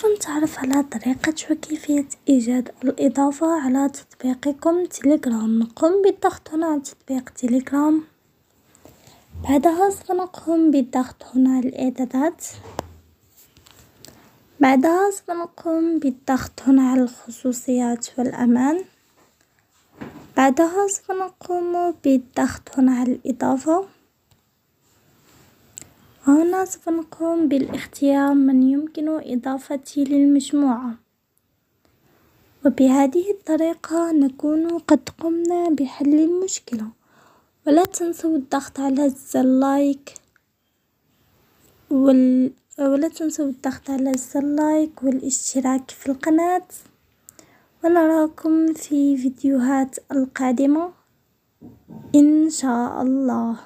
فلنتعرف على طريقة وكيفية إيجاد الإضافة على تطبيقكم تيليجرام نقوم بالضغط هنا على تطبيق تيليجرام بعدها سنقوم بالضغط هنا على الإعدادات. بعدها سنقوم بالضغط هنا على الخصوصيات والأمان. بعدها سنقوم بالضغط هنا على الإضافة. هنا سوف نقوم بالاختيار من يمكن إضافتي للمجموعة. وبهذه الطريقة نكون قد قمنا بحل المشكلة. ولا تنسوا الضغط على زر like وال... ولا تنسوا الضغط على زر like والاشتراك في القناة. ونراكم في فيديوهات القادمة إن شاء الله.